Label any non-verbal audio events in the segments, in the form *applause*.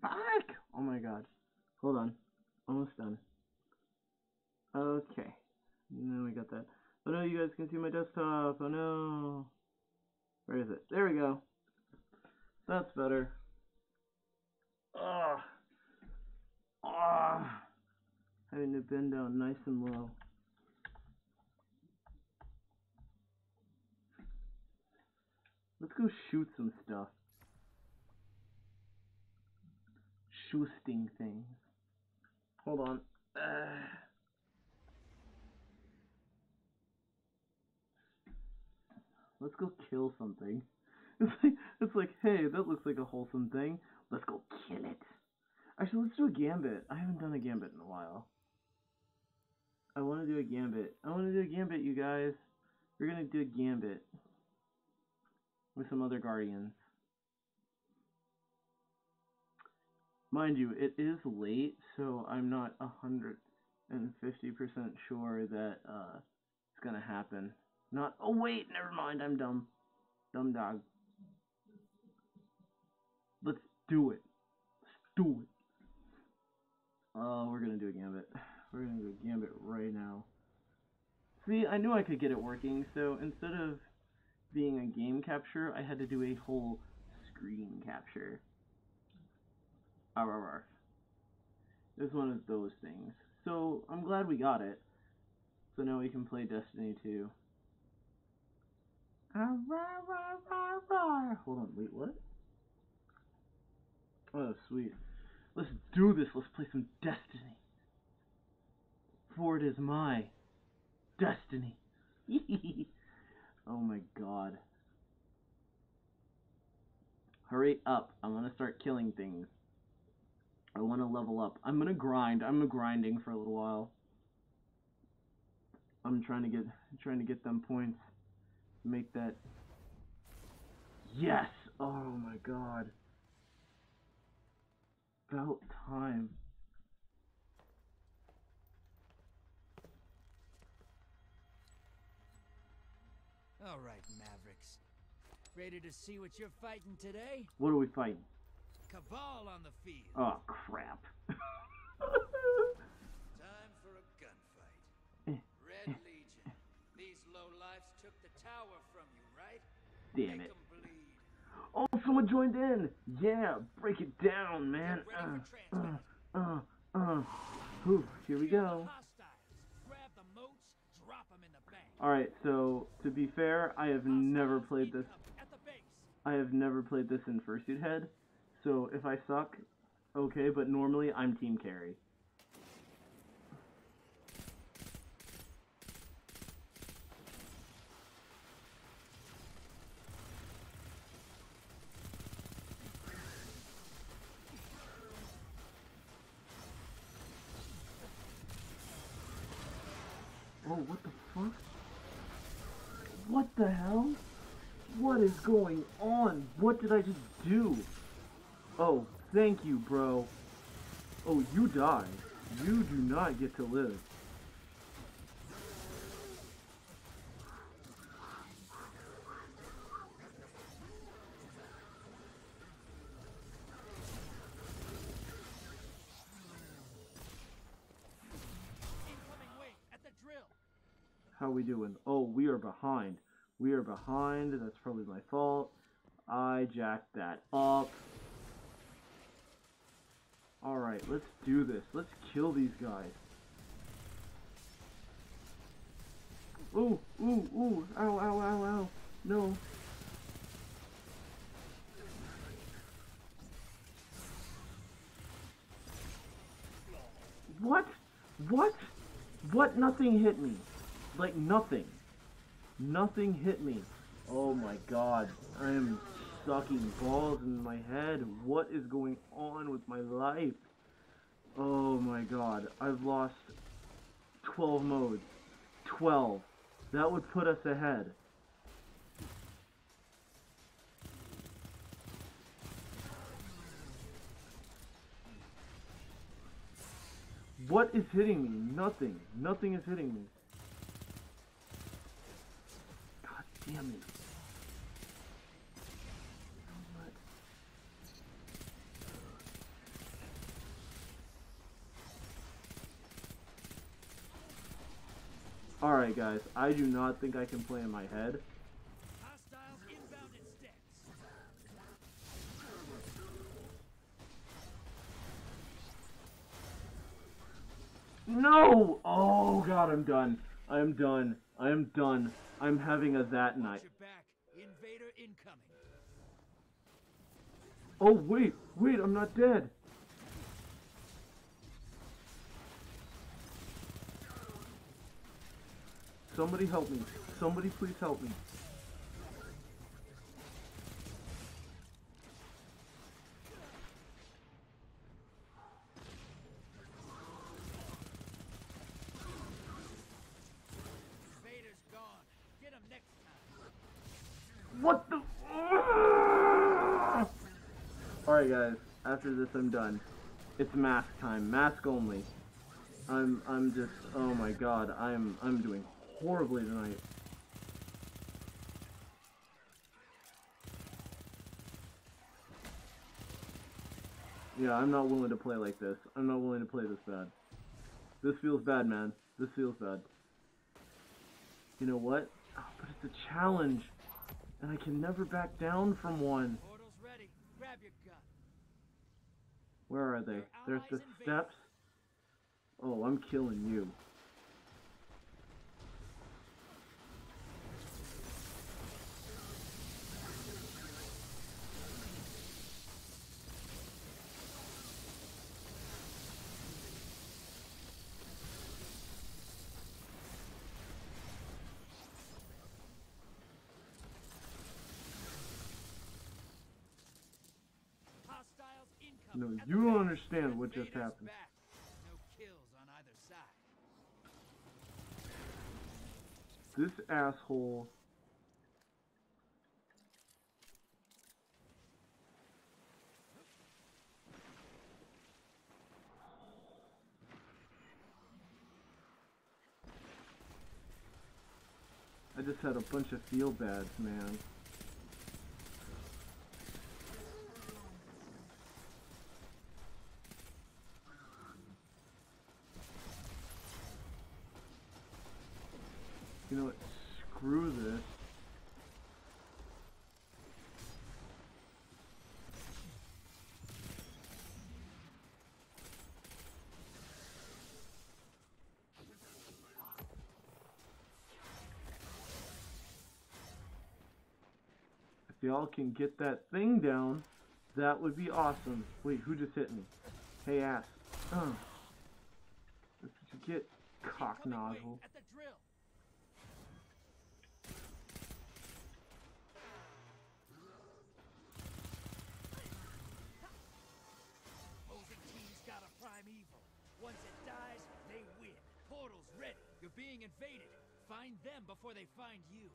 back! Oh my god. Hold on. Almost done. Okay. Now we got that. Oh no, you guys can see my desktop. Oh no. Where is it? There we go. That's better. Ugh. Ah. Having to bend down nice and low. Let's go shoot some stuff. Shooting things. Hold on. Uh. *sighs* Let's go kill something. *laughs* It's like, it's like, hey, that looks like a wholesome thing. Let's go kill it. Actually, let's do a gambit. I haven't done a gambit in a while. I want to do a gambit. I want to do a gambit, you guys. We're gonna do a gambit with some other guardians. Mind you, it is late, so I'm not a hundred and fifty percent sure that uh, it's gonna happen. Not. Oh wait, never mind. I'm dumb. Dumb dog. Let's do it. Let's do it. Oh, we're gonna do a gambit. We're gonna do a gambit right now. See, I knew I could get it working, so instead of being a game capture, I had to do a whole screen capture. RRR. It was one of those things. So, I'm glad we got it. So now we can play Destiny 2. Hold on, wait, what? Oh, sweet. Let's do this. Let's play some Destiny. For it is my destiny. *laughs* oh my god. Hurry up. I want to start killing things. I want to level up. I'm going to grind. I'm grinding for a little while. I'm trying to get trying to get them points. Make that Yes. Oh my god. About time. All right, Mavericks. Ready to see what you're fighting today? What are we fighting? Cabal on the field. Oh crap. Time for a gunfight. Eh, Red Legion. These lowlifes took the tower from you, right? Damn Make it. Oh, someone joined in. Yeah, break it down, man. Uh, uh, uh, uh. Whew, here we go. Grab the motes, drop 'em in the bank. Alright, so to be fair, I have never played this. incoming At the base. I have never played this in Fursuit Head. So if I suck, okay, but normally I'm team carry. Oh, what the fuck? What the hell? What is going on? What did I just do? Oh, thank you, bro. Oh, you die. You do not get to live. Incoming wing at the drill. How are we doing? Oh, we are behind. We are behind. That's probably my fault. I jacked that up. Alright, let's do this. Let's kill these guys. Ooh, ooh, ooh. Ow, ow, ow, ow. No. What? What? What? Nothing hit me. Like nothing. Nothing hit me. Oh my god. I am sucking balls in my head. What is going on with my life? Oh my god. I've lost 12 motes. 12. That would put us ahead. What is hitting me? Nothing. Nothing is hitting me. God damn it. Alright, guys. I do not think I can play in my head. Hostiles inbound in sticks. No! Oh, God, I'm done. I'm done. I'm done. I'm having a that night. your back. Invader incoming. Oh, wait. Wait, I'm not dead. Somebody help me. Somebody please help me. Invader's gone. Get him next time. What the? *laughs* Alright, guys. After this, I'm done. It's mask time. Mask only. I'm. I'm just. Oh my god. I'm. I'm doing horribly tonight. Yeah, I'm not willing to play like this. I'm not willing to play this bad. This feels bad, man. This feels bad. You know what? Oh, but it's a challenge. And I can never back down from one. Ready. Grab your gun. Where are they? There's the steps. Oh, I'm killing you. Hostiles No, you don't understand what just happened. No kills on either side. This asshole. I just had a bunch of feel bads, man. You know what? Screw this. If y'all can get that thing down, that would be awesome. Wait, who just hit me? Hey, ass. That's what you get, cock nozzle. You're being invaded. Find them before they find you.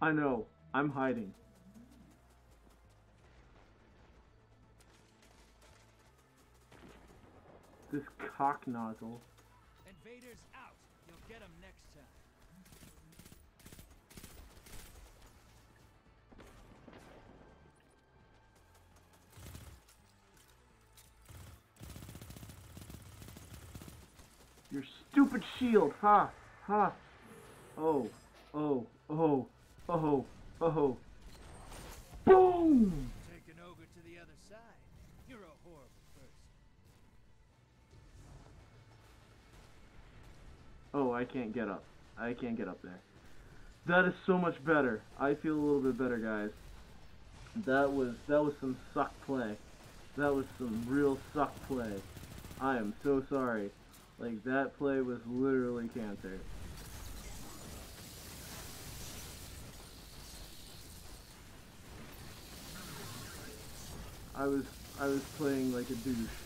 I know. I'm hiding. This cock nozzle. Invaders out. You'll get them next time. Stupid shield. Ha. Ha. Oh. Oh. Oh. Oh. Oh. Boom! Take an ogre to the other side. You're a horrible person. Oh, I can't get up. I can't get up there. That is so much better. I feel a little bit better, guys. That was that was some suck play. That was some real suck play. I am so sorry. Like that play was literally cancer. I was I was playing like a douche.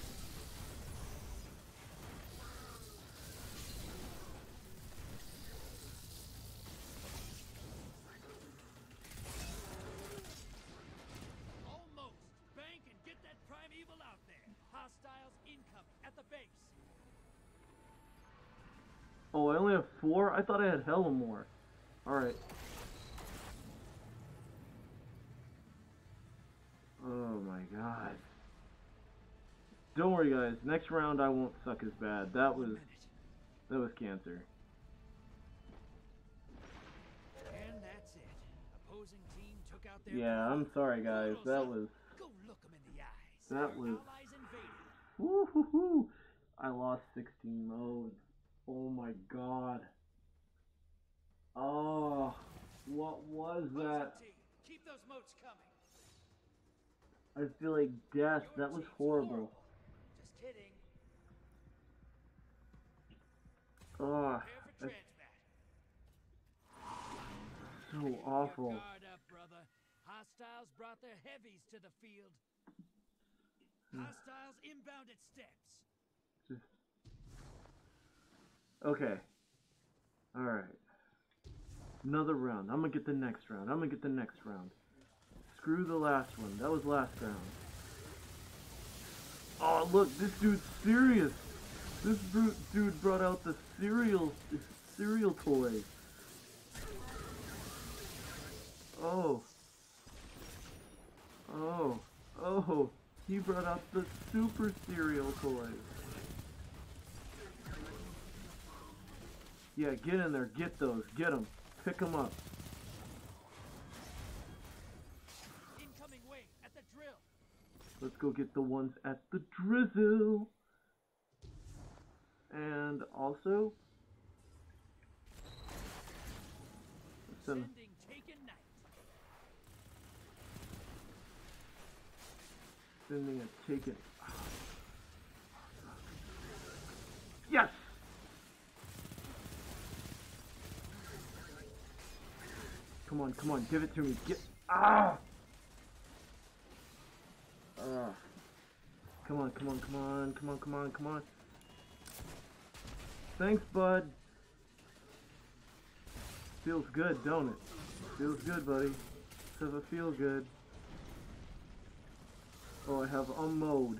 I thought I had hella more. Alright. Oh my god. Don't worry guys, next round I won't suck as bad. That was... That was cancer. yeah, I'm sorry guys, that was... That was... Woohoo! I lost 16 motes. Oh my god. What was that? keep those motes coming. I feel like death. Your That was horrible. Just kidding. Oh, that's so awful. Guard up, brother. Hostiles brought their heavies to the field. Hmm. Hostiles inbound at steps. Okay. All right. Another round. I'm gonna get the next round. I'm gonna get the next round. Screw the last one. That was last round. Oh look, this dude's serious. This brute dude brought out the cereal cereal toy. Oh. Oh. Oh. He brought out the super cereal toy. Yeah, get in there. Get those. Get them. Pick them up. Incoming wave at the drill. Let's go get the ones at the drizzle. And also, send, Sending sending a taken. Yes! Come on, come on, give it to me. Get ah! Ah. Come on, come on, come on, come on, come on, come on. Thanks, bud. Feels good, don't it? Feels good, buddy. Have a feel good. Oh, I have a mote.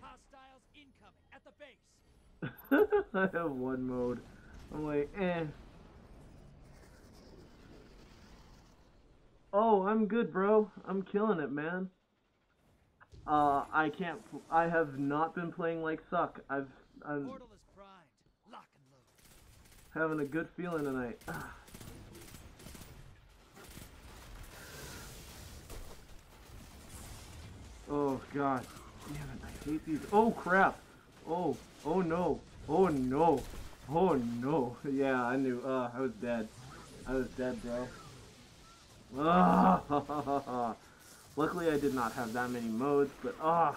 Hostiles incoming at the base. *laughs* I have one mote. I'm like, eh. Oh, I'm good, bro. I'm killing it, man. Uh, I can't. I have not been playing like suck. I've. I'm Portal is primed. Lock and load. having a good feeling tonight. *sighs* Oh god. Damn it, I hate these. Oh crap. Oh, oh no. Oh no. Oh no. Yeah, I knew. Uh, I was dead. I was dead, bro. Ah. *laughs* Luckily, I did not have that many motes, but ah.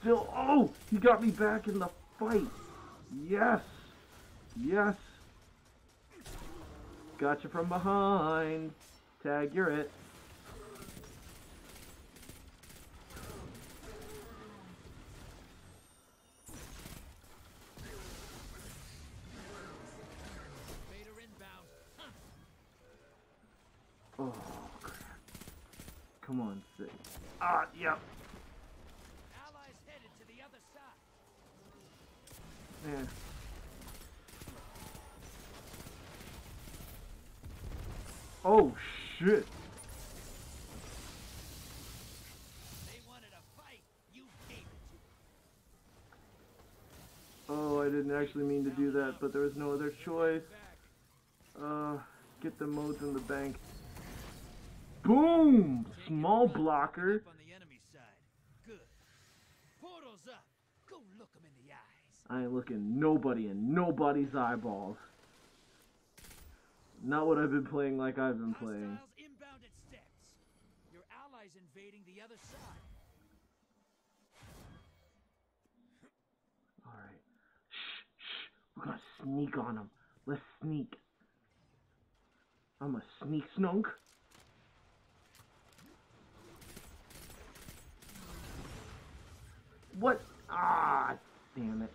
Still, oh, he got me back in the fight. Yes. Yes. Gotcha from behind. Tag, you're it. Vader inbound. Huh. Oh, crap. Come on, six. Ah, yep. Allies headed to the other side. Man. Oh, shit. They wanted a fight. You gave it to. Oh, I didn't actually mean to do that, but there was no other choice. Uh, get the motes in the bank. Boom! Small blocker. up On the enemy side. Good. Portal's up. Go look 'em in the eyes. I ain't looking nobody in nobody's eyeballs. Not what I've been playing like I've been playing. Hostiles inbound at steps. Your allies invading the other side. Alright. Shh, shh. We're gonna sneak on them. Let's sneak. I'm a sneak snunk. What? Ah, damn it.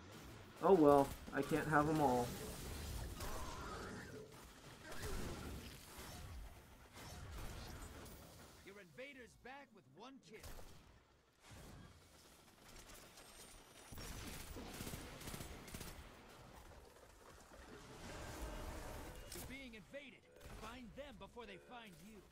Oh well, I can't have them all. Your invaders back with one kill. You're being invaded. Find them before they find you.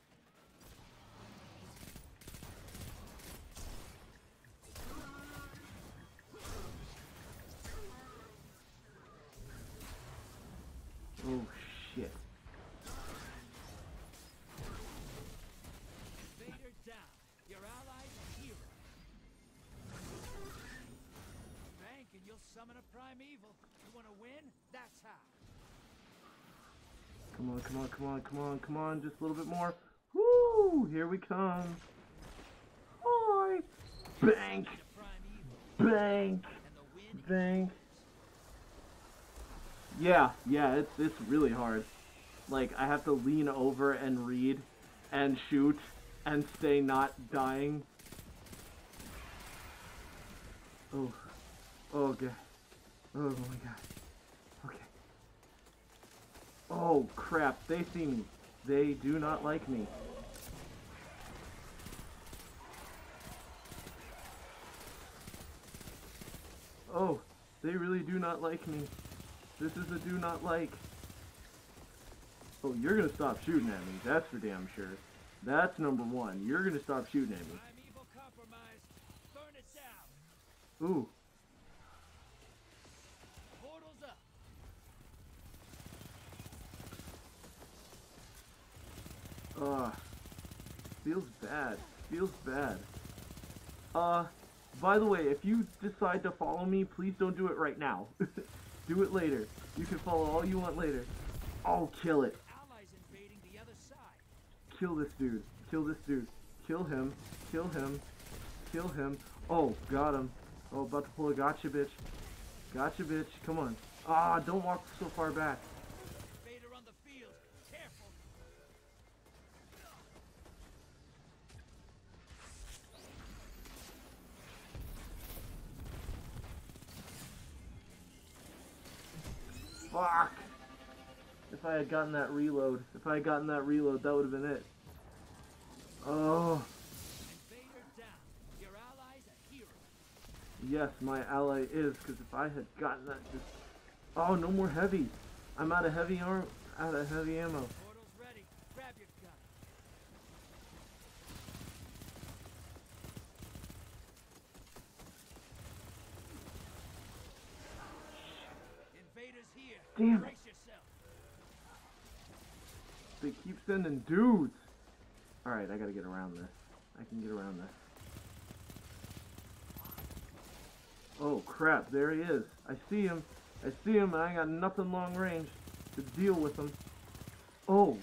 You wanna win? That's how. Come on, come on, come on, come on, come on, just a little bit more. Woo! Here we come. Hi! Bank! Bank! Bank! Yeah, yeah, it's it's really hard. Like I have to lean over and read and shoot and stay not dying. Oh. Oh god. Oh my god. Okay. Oh crap, they see me. They do not like me. Oh, they really do not like me. This is a do not like. Oh, you're gonna stop shooting at me. That's for damn sure. That's number one. You're gonna stop shooting at me. primeval compromised. Burn it down. Ooh. Portals up. Uh, feels bad. Feels bad. Uh, by the way, if you decide to follow me, please don't do it right now. *laughs* do it later. You can follow all you want later. I'll kill it. Allies invading the other side. Kill this dude. Kill this dude. Kill him. Kill him. Kill him. Oh, got him. Oh, about to pull a gotcha, bitch. Gotcha, bitch. Come on. Ah, don't walk so far back. If I had gotten that reload, if I had gotten that reload, that would have been it. Oh, yes, my ally is, because if I had gotten that just... Oh, no more heavy. I'm out of heavy arm, out of heavy ammo. Damn it. They keep sending dudes. Alright, I gotta get around this. I can get around this. Oh crap, there he is. I see him. I see him and I got nothing long range to deal with him. Oh.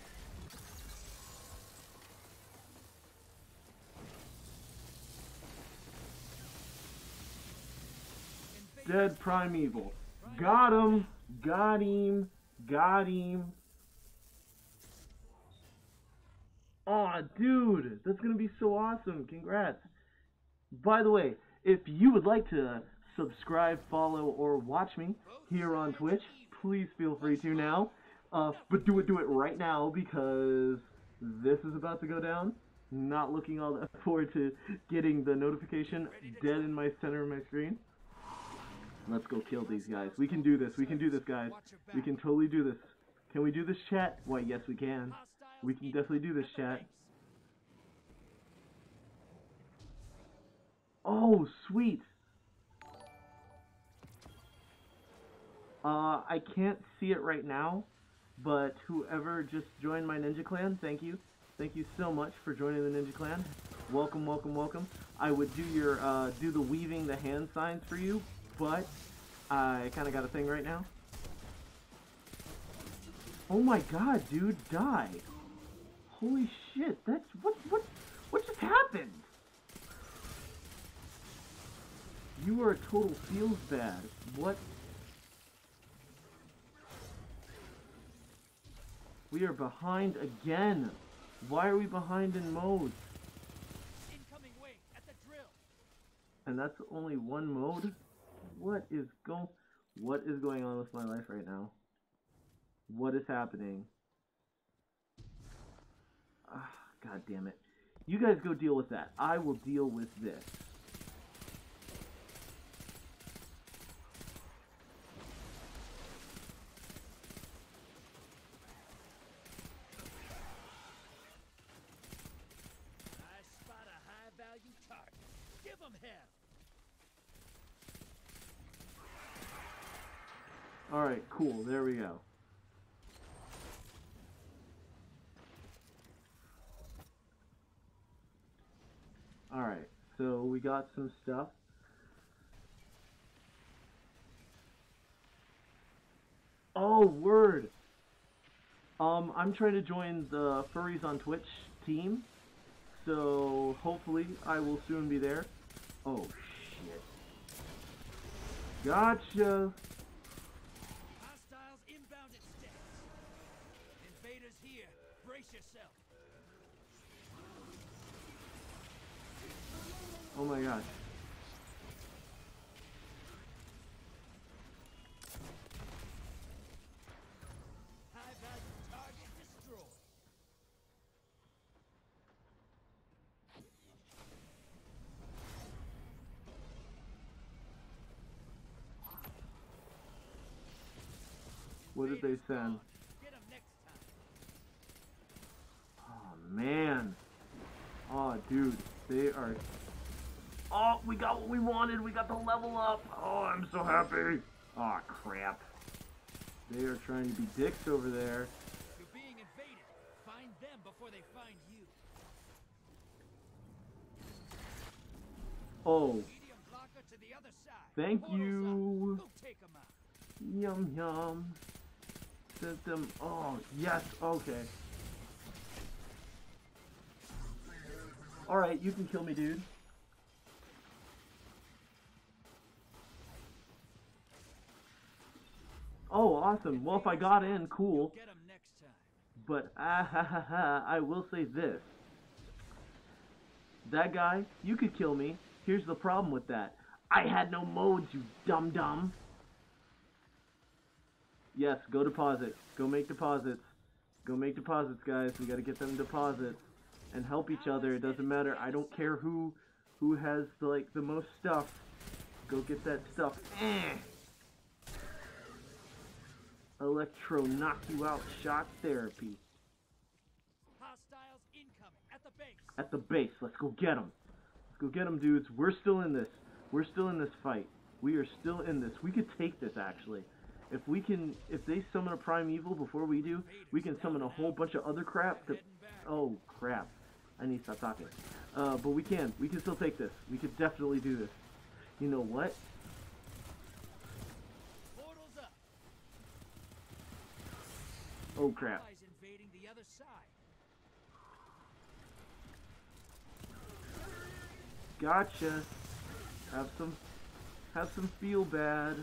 Dead Primeval. Got him. Got him. Got him. Aw, dude, that's gonna be so awesome. Congrats. By the way, if you would like to subscribe, follow, or watch me here on Twitch, please feel free to now. Uh, but do it, do it right now because this is about to go down. Not looking all that *laughs* forward to getting the notification dead in my center of my screen. Let's go kill these guys. We can do this. We can do this, guys. We can totally do this. Can we do this, chat? Why, yes, we can. We can definitely do this, chat. Oh, sweet. Uh, I can't see it right now, but whoever just joined my Ninja Clan, thank you. Thank you so much for joining the Ninja Clan. Welcome, welcome, welcome. I would do your, uh, do the weaving the hand signs for you, but I kind of got a thing right now. Oh my god, dude, die. Holy shit, that's, what, what, what just happened? You are a total feels bad. What? We are behind again. Why are we behind in motes? Incoming wave at the drill. And that's only one mote? What is go what is going on with my life right now? What is happening? Uh, God damn it. You guys go deal with that. I will deal with this. Alright, cool. There we go. Got some stuff. Oh, word! Um, I'm trying to join the Furries on Twitch team, so hopefully I will soon be there. Oh, shit. Gotcha! Oh my gosh. What did they send? Oh man. Oh dude, they are. Oh, we got what we wanted. We got the level up. Oh, I'm so happy. Oh crap. They are trying to be dicks over there. You're being invaded. Find them before they find you. Oh, to the other side. Thank you. Go take 'em out. yum yum. System. Oh yes. Okay. All right, you can kill me, dude. Oh, awesome. Well, if I got in, cool. But ah ha ha ha, I will say this. That guy, you could kill me. Here's the problem with that. I had no motes, you dum dum. Yes, go deposit. Go make deposits. Go make deposits, guys. We gotta get them deposits and help each other. It doesn't matter. I don't care who who has like the most stuff. Go get that stuff. Eh. Electro knock you out shot therapy. Hostiles incoming at the base. at the base. Let's go get them. Let's go get them, dudes. We're still in this. We're still in this fight. We are still in this. We could take this, actually. If we can, if they summon a primeval before we do, we can summon a whole bunch of other crap. That, oh, crap. I need to stop talking. Uh, but we can. We can still take this. We could definitely do this. You know what? Portals up. Oh, crap. Gotcha. Have some, have some feel bad.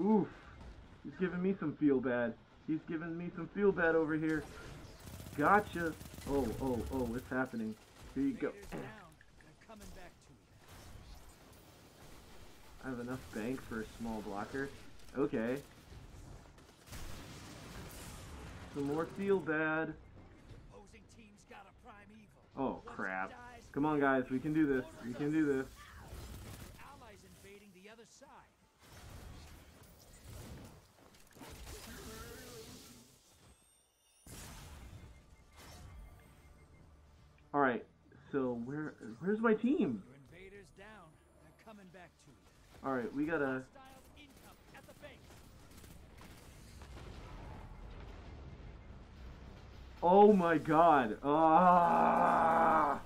Oof. He's giving me some feel bad. He's giving me some feel bad over here. Gotcha. Oh, oh, oh, what's happening? Here you go. I have enough bank for a small blocker. Okay. Some more feel bad. Oh, crap. Come on, guys. We can do this. We can do this. Alright. So, where where's my team? Your invaders down. They're coming back to you. Alright, we gotta... Oh my god. Ah!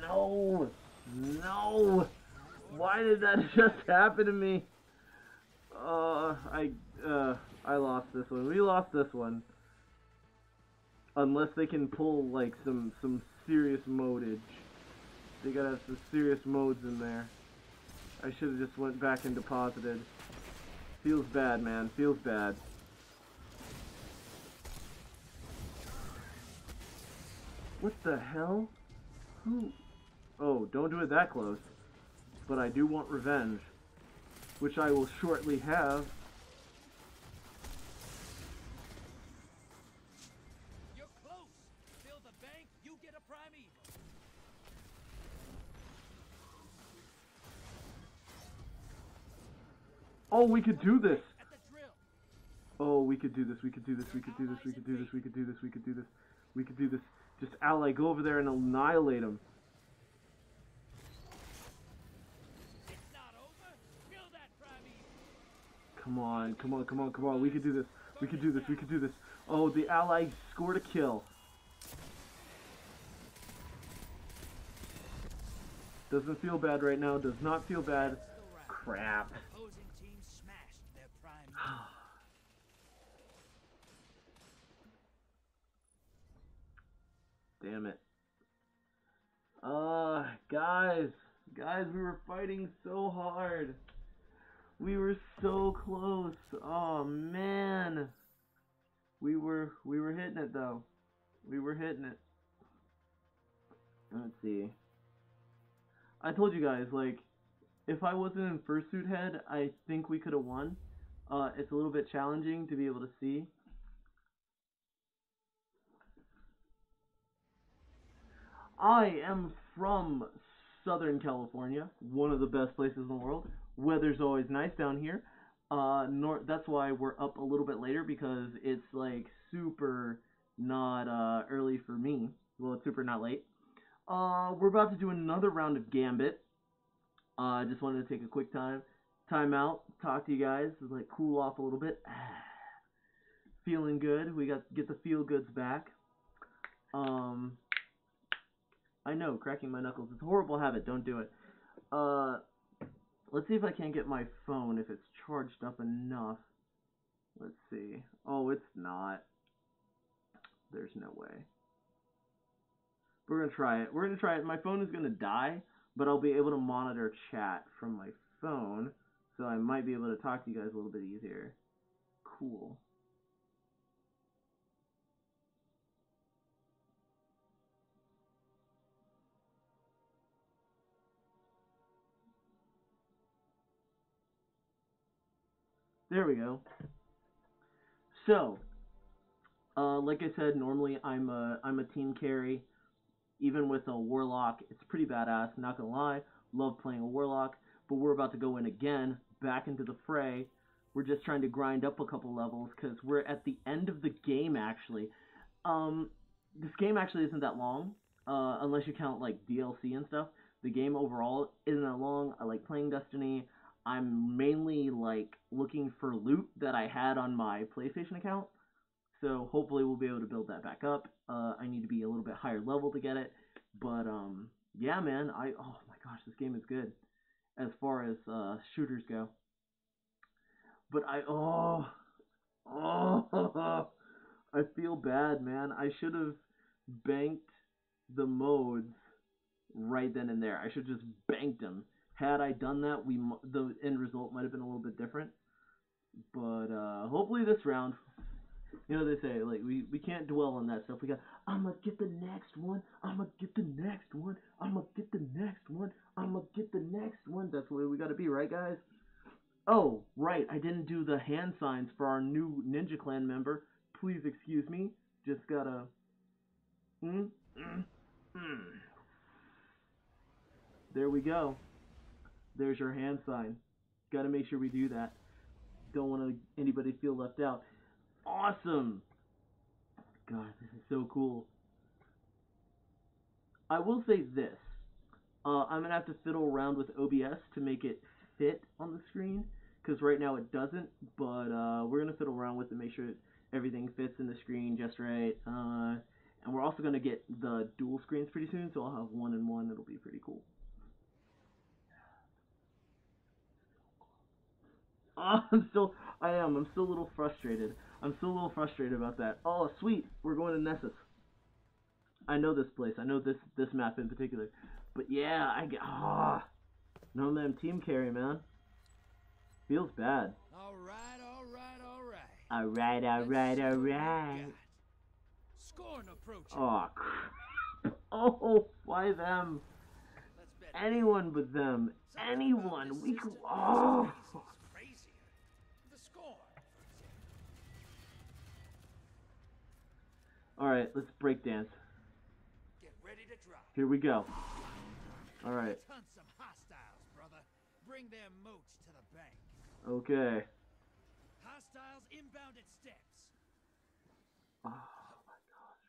No! No! Why did that *laughs* just happen to me? Uh, I, uh, I lost this one. We lost this one. Unless they can pull, like, some, some serious modage. They gotta have some serious motes in there. I should've just went back and deposited. Feels bad, man. Feels bad. What the hell? Who? Oh, don't do it that close. But I do want revenge. Which I will shortly have. Oh, we could do this! At the drill. Oh, we could do this. We could do this. We could do this. We could do this. We could do this. We could do this. We could do this. Just ally, go over there and annihilate him. It's not over. Kill that primeval. Come on, come on, come on, come on. We could do this. We could do this. We could do this. Oh, the ally scored a kill. Doesn't feel bad right now. Does not feel bad. That's the round. Crap. Opposing team smashed their primeval. Damn it. Uh, guys, guys, we were fighting so hard. We were so close. Oh man. We were we were hitting it though. We were hitting it. Let's see. I told you guys like if I wasn't in fursuit head, I think we could have won. Uh, it's a little bit challenging to be able to see. I am from Southern California, one of the best places in the world. Weather's always nice down here. Uh, nor- that's why we're up a little bit later because it's like super not uh, early for me. Well, it's super not late. Uh, we're about to do another round of Gambit. I uh, just wanted to take a quick time, time out, talk to you guys, like cool off a little bit. *sighs* Feeling good. We got get the feel goods back. Um, I know, cracking my knuckles. It's a horrible habit. Don't do it. Uh, let's see if I can't get my phone if it's charged up enough. Let's see. Oh, it's not. There's no way. We're gonna try it. We're gonna try it. My phone is gonna die, but I'll be able to monitor chat from my phone, so I might be able to talk to you guys a little bit easier. Cool. There we go. So, uh, like I said, normally I'm a I'm a team carry. Even with a warlock, it's pretty badass. Not gonna lie, love playing a warlock. But we're about to go in again, back into the fray. We're just trying to grind up a couple levels because we're at the end of the game. Actually, um, this game actually isn't that long, uh, unless you count like DLC and stuff. The game overall isn't that long. I like playing Destiny. I'm mainly like looking for loot that I had on my PlayStation account. So hopefully we'll be able to build that back up. Uh, I need to be a little bit higher level to get it. But um, yeah, man, I oh my gosh, this game is good as far as uh, shooters go. But I oh oh *laughs* I feel bad, man. I should have banked the motes right then and there. I should just banked them had I done that, we the end result might have been a little bit different. But uh, hopefully this round, you know they say like we, we can't dwell on that stuff. We got I'm gonna get the next one. I'm gonna get the next one. I'm gonna get the next one. I'm gonna get the next one. That's the way we gotta be, right, guys? Oh, right. I didn't do the hand signs for our new Ninja Clan member. Please excuse me. Just gotta. Mm, mm, mm. There we go. There's your hand sign. Got to make sure we do that. Don't want anybody to feel left out. Awesome. God, this is so cool. I will say this. Uh, I'm going to have to fiddle around with OBS to make it fit on the screen. Because right now it doesn't. But uh, we're going to fiddle around with it, make sure everything fits in the screen just right. Uh, and we're also going to get the dual screens pretty soon. So I'll have one and one. It'll be pretty cool. Oh, *laughs* I'm still, I am. I'm still a little frustrated. I'm still a little frustrated about that. Oh, sweet. We're going to Nessus. I know this place. I know this this map in particular. But yeah, I get. Ah, oh, no man, team carry, man. Feels bad. All right, all right, all right. All right, all right, all right. Scorn approaching. Oh, crap. *laughs* oh, why them? Anyone but them. Anyone. We system could. is Oh. Alright, let's break dance. Get ready to drop. Here we go. Alright. Bring their motes to the bank. Okay. Hostiles inbound at steps. Oh my gosh.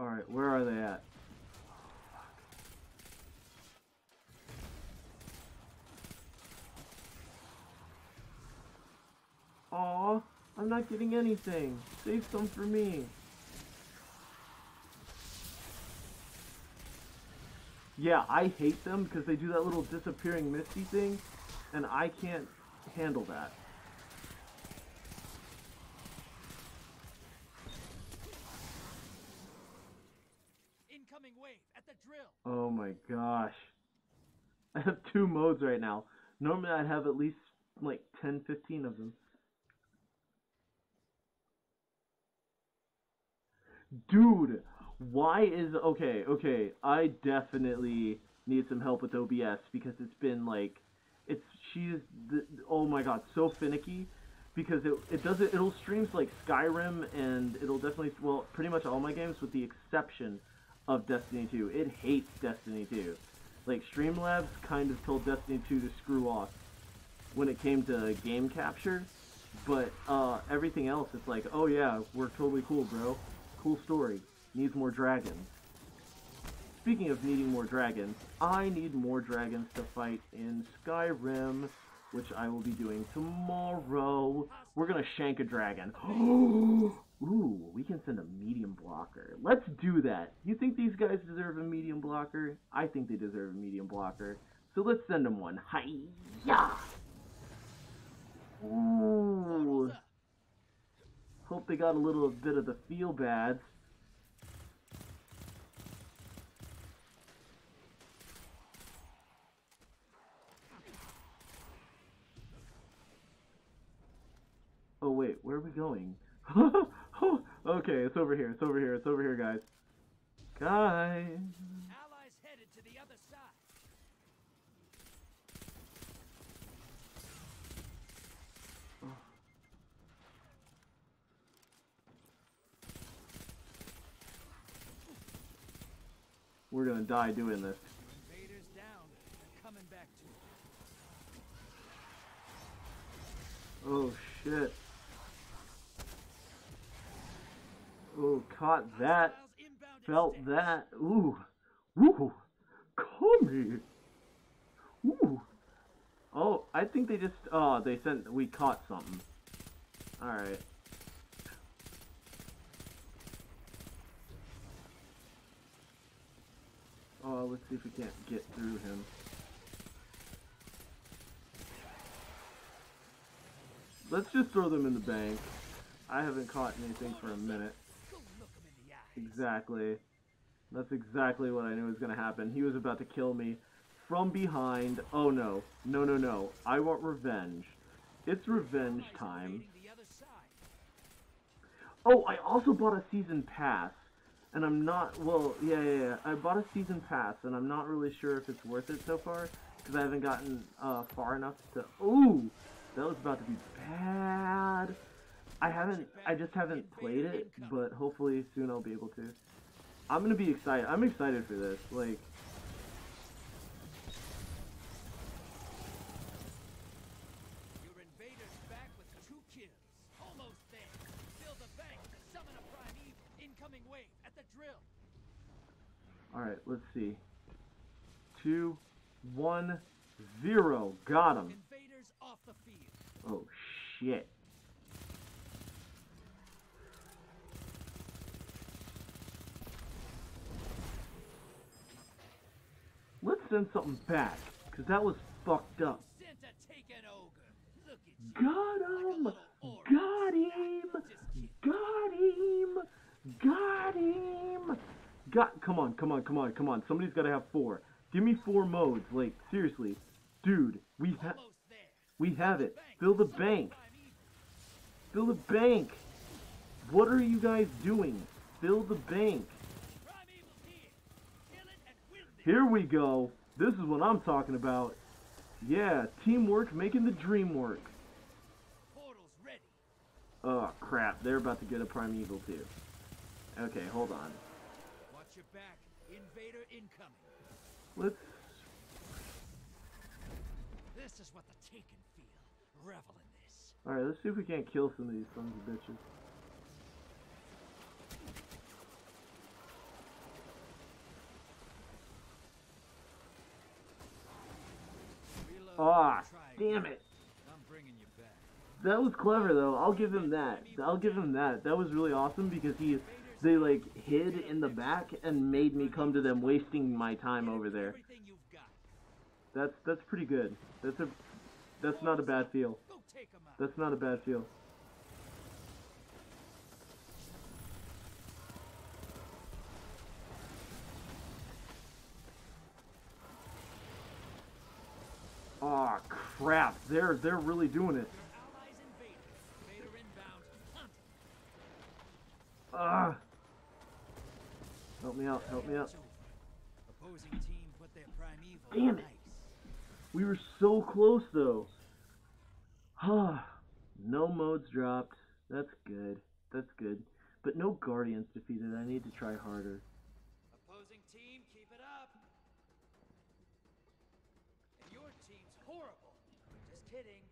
Alright, where are they at? Aw, I'm not getting anything. Save some for me. Yeah, I hate them because they do that little disappearing misty thing, and I can't handle that. Incoming wave at the drill. Oh my gosh. *laughs* I have two motes right now. Normally I'd have at least like 10, 15 of them. Dude, why is okay, okay, I definitely need some help with OBS because it's been like it's she's the, oh my god, so finicky because it it does it it'll streams like Skyrim and it'll definitely well pretty much all my games with the exception of Destiny 2. It hates Destiny 2. Like Streamlabs kind of told Destiny 2 to screw off when it came to game capture, but uh, everything else it's like, oh yeah, we're totally cool, bro. Cool story. Needs more dragons. Speaking of needing more dragons, I need more dragons to fight in Skyrim, which I will be doing tomorrow. We're gonna shank a dragon. *gasps* Ooh, we can send a medium blocker. Let's do that. You think these guys deserve a medium blocker? I think they deserve a medium blocker. So let's send them one. Hiya! Ooh. Hope they got a little bit of the feel bad. Oh wait, where are we going? *laughs* okay, it's over here, it's over here, it's over here, guys. Guys! Allies headed to the other side. We're gonna die doing this. Invaders down. Coming back to Oh shit. Oh, caught that. Felt that. Ooh. Ooh. Come Ooh. Oh, I think they just, oh, they sent, we caught something. Alright. Oh, let's see if we can't get through him. Let's just throw them in the bank. I haven't caught anything for a minute. Exactly. That's exactly what I knew was going to happen. He was about to kill me from behind. Oh no. No, no, no. I want revenge. It's revenge time. Oh, I also bought a season pass. And I'm not, well, yeah, yeah, yeah. I bought a season pass, and I'm not really sure if it's worth it so far. Because I haven't gotten uh, far enough to, ooh, that was about to be bad. I haven't, I just haven't played it, but hopefully soon I'll be able to. I'm gonna be excited. I'm excited for this. Like, alright, let's see. Two, one, zero. Got him. Invaders off the field. Oh, shit. Let's send something back, because that was fucked up. Sent a. Look at you. Got him! Got him! Got him! Got him! Got, come on, come on, come on, come on. Somebody's gotta have four. Give me four motes, like, seriously. Dude, we have, we have it. Fill the bank. Fill the bank! What are you guys doing? Fill the bank. Here we go. This is what I'm talking about. Yeah, teamwork making the dream work. Oh crap, they're about to get a primeval too. Okay, hold on. This is what the taken feel. Revel in this. Alright, let's see if we can't kill some of these sons of bitches. Ah, damn it. That was clever, though. I'll give him that. I'll give him that. That was really awesome because he they like hid in the back and made me come to them wasting my time over there. That's that's pretty good. That's a that's not a bad feel. That's not a bad feel. Aw, crap. They're they're really doing it. Me out. Help me out. Opposing team put their primeval Damn it. We were so close though. Ah, *sighs* no motes dropped. That's good. That's good. But no guardians defeated. I need to try harder. Opposing team, keep it up. And your team's horrible. Just kidding.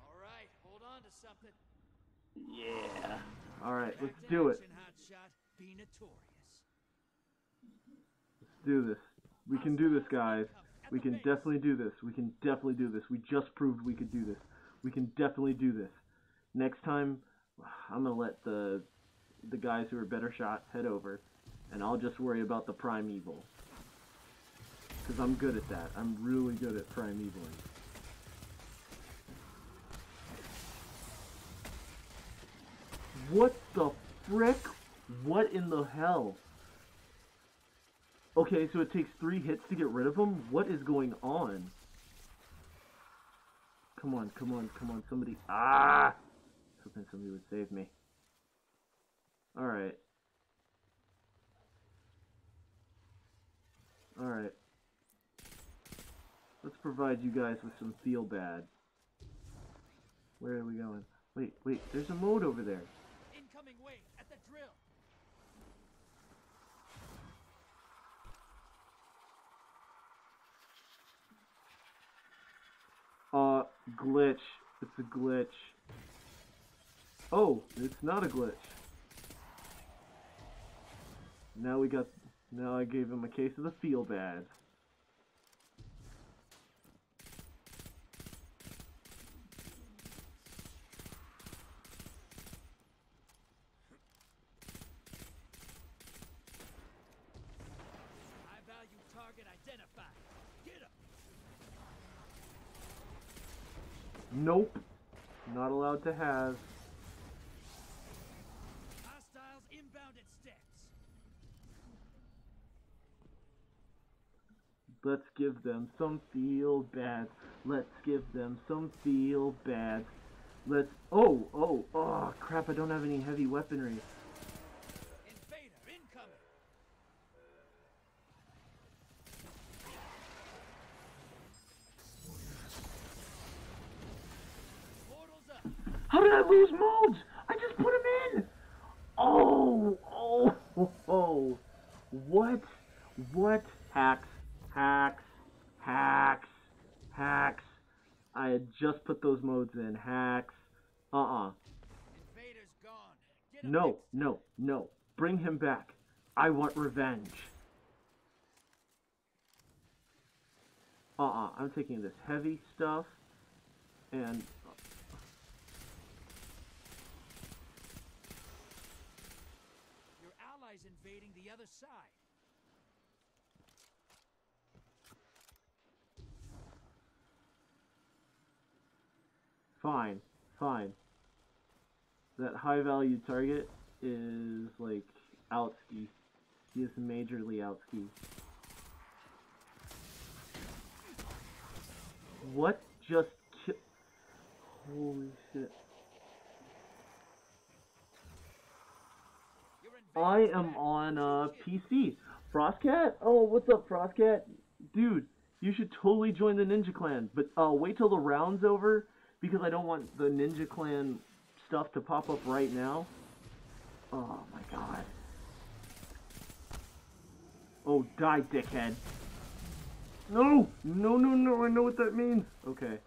All right, hold on to something. Yeah. All right, let's do it. action, hotshot. Be notorious. Let's do this. We can do this, guys. We can definitely do this. We can definitely do this. We just proved we could do this. We can definitely do this. Next time, I'm gonna let the the guys who are better shot head over, and I'll just worry about the primeval. Cause I'm good at that. I'm really good at primevaling. What the frick? What in the hell? Okay, so it takes three hits to get rid of him? What is going on? Come on, come on, come on, somebody. Ah! Hoping somebody would save me. Alright. Alright. Let's provide you guys with some feel bad. Where are we going? Wait, wait, there's a mote over there. Incoming wave at the drill. Uh, glitch. It's a glitch. Oh, it's not a glitch. Now we got. Now I gave him a case of the feel bad. High value target identified. Get him. Nope. Not allowed to have. Hostiles inbound at sticks. Let's give them some feel bad. Let's give them some feel bad. Let's. Oh, oh, oh, crap! I don't have any heavy weaponry. Invader incoming. Portals up. How did I lose motes? I just put them in. Oh, oh, oh, oh. What? What? Hacks, hacks, hacks, hacks. I had just put those motes in. Hacks. Uh-uh. Invader's gone. Get him No, no, no. Bring him back. I want revenge. Uh-uh. I'm taking this heavy stuff and Your allies invading the other side. Fine, fine. That high value target is like outski. He is majorly outski. What just ki- Holy shit. I am on Kill. PC. Frostcat? Oh, what's up, Frostcat? Dude, you should totally join the Ninja Clan, but uh, wait till the round's over because I don't want the Ninja Clan stuff to pop up right now. Oh my god. Oh, die, dickhead. No! No, no, no, I know what that means. Okay.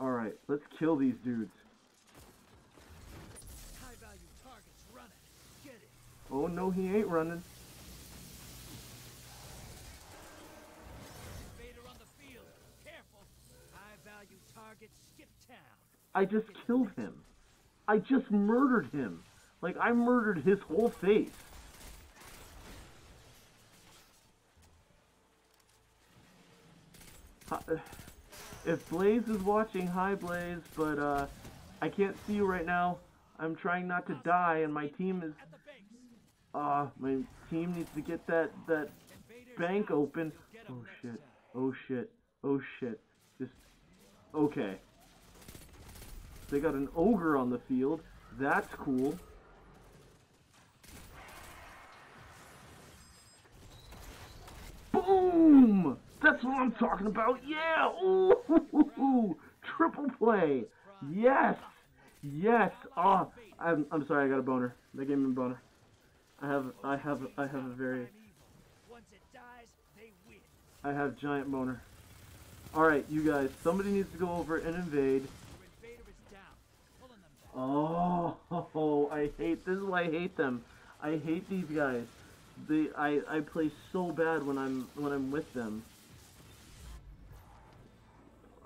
Alright, let's kill these dudes. High value targets running. Get it. Oh no, he ain't running. I just killed him. I just murdered him. Like, I murdered his whole face. *sighs* If Blaze is watching, hi Blaze, but uh, I can't see you right now. I'm trying not to die, and my team is, uh, my team needs to get that, that bank open. Oh shit, oh shit, oh shit. Just, okay. They got an ogre on the field. That's cool. Boom! That's what I'm talking about. Yeah! Ooh! *laughs* Triple play. Yes! Yes! Ah, I'm I'm sorry. I got a boner. They gave me a boner. I have I have I have a very. I have giant boner. All right, you guys. Somebody needs to go over and invade. Oh, *laughs* I hate this is why I hate them. I hate these guys. They I I play so bad when I'm when I'm with them.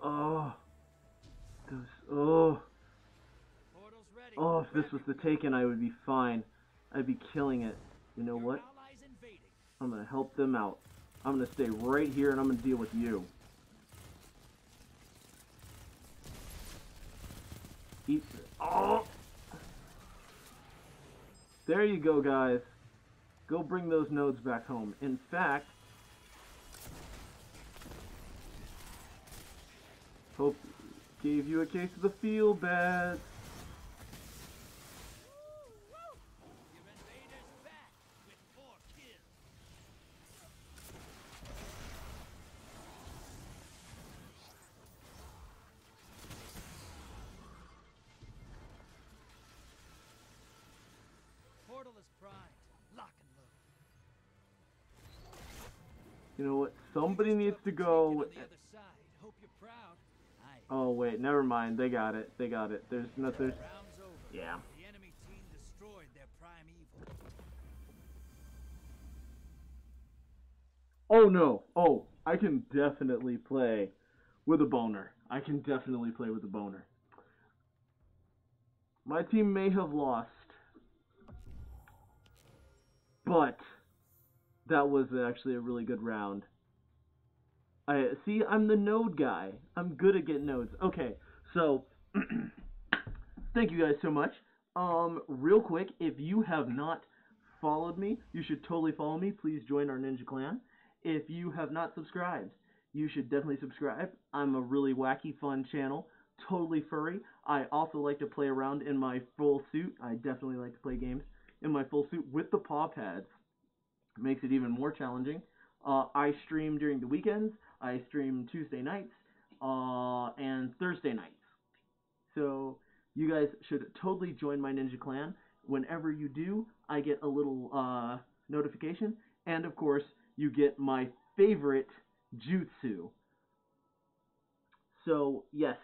Oh. Oh oh if this was the Taken I would be fine. I'd be killing it. You know what? I'm gonna help them out. I'm gonna stay right here and I'm gonna deal with you. Eat. Oh! There you go, guys. Go bring those nodes back home. In fact, hope gave you a case of the feel bad. Your invader's back with four kills. Portal is primed. Lock and load. You know what? Somebody needs to go. Oh wait, never mind. They got it. They got it. There's no. There's. Yeah. Oh no. Oh, I can definitely play with a boner. I can definitely play with a boner. My team may have lost, but that was actually a really good round. I see. I'm the node guy. I'm good at getting nodes. Okay, so *clears throat* thank you guys so much. Um, real quick, if you have not followed me, you should totally follow me. Please join our Ninja Clan. If you have not subscribed, you should definitely subscribe. I'm a really wacky, fun channel, totally furry. I also like to play around in my full suit. I definitely like to play games in my full suit with the paw pads. Makes it even more challenging. Uh, I stream during the weekends. I stream Tuesday nights uh, and Thursday nights. So you guys should totally join my Ninja Clan. Whenever you do, I get a little uh, notification, and of course, you get my favorite jutsu. So yes.